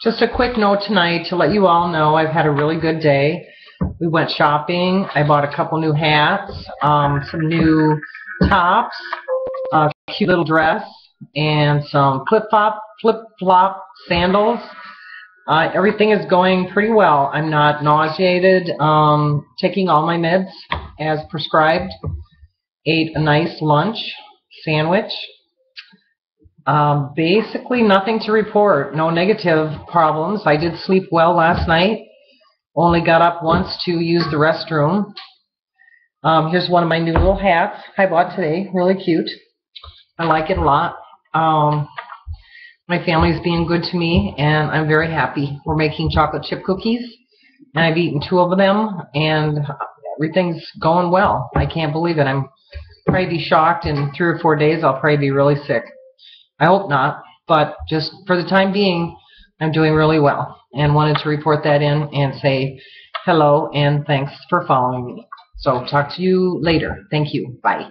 Just a quick note tonight to let you all know I've had a really good day. We went shopping. I bought a couple new hats, um, some new tops, a cute little dress, and some flip-flop flip-flop sandals. Uh, everything is going pretty well. I'm not nauseated. Um, taking all my meds as prescribed. Ate a nice lunch sandwich. Um, basically nothing to report. No negative problems. I did sleep well last night. Only got up once to use the restroom. Um, here's one of my new little hats I bought today. Really cute. I like it a lot. Um, my family's being good to me, and I'm very happy. We're making chocolate chip cookies, and I've eaten two of them, and everything's going well. I can't believe it. I'm probably be shocked in three or four days. I'll probably be really sick. I hope not, but just for the time being, I'm doing really well, and wanted to report that in and say hello and thanks for following me. So talk to you later. Thank you. Bye.